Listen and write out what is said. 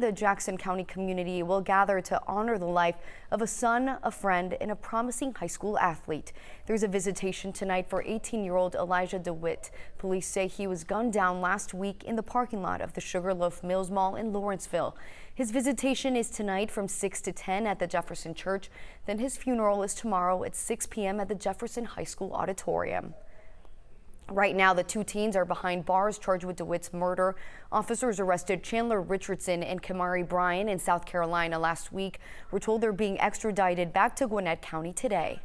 The Jackson County community will gather to honor the life of a son, a friend, and a promising high school athlete. There's a visitation tonight for 18-year-old Elijah DeWitt. Police say he was gunned down last week in the parking lot of the Sugarloaf Mills Mall in Lawrenceville. His visitation is tonight from 6 to 10 at the Jefferson Church. Then his funeral is tomorrow at 6 p.m. at the Jefferson High School Auditorium. Right now, the two teens are behind bars charged with DeWitt's murder. Officers arrested Chandler Richardson and Kamari Bryan in South Carolina last week. We're told they're being extradited back to Gwinnett County today.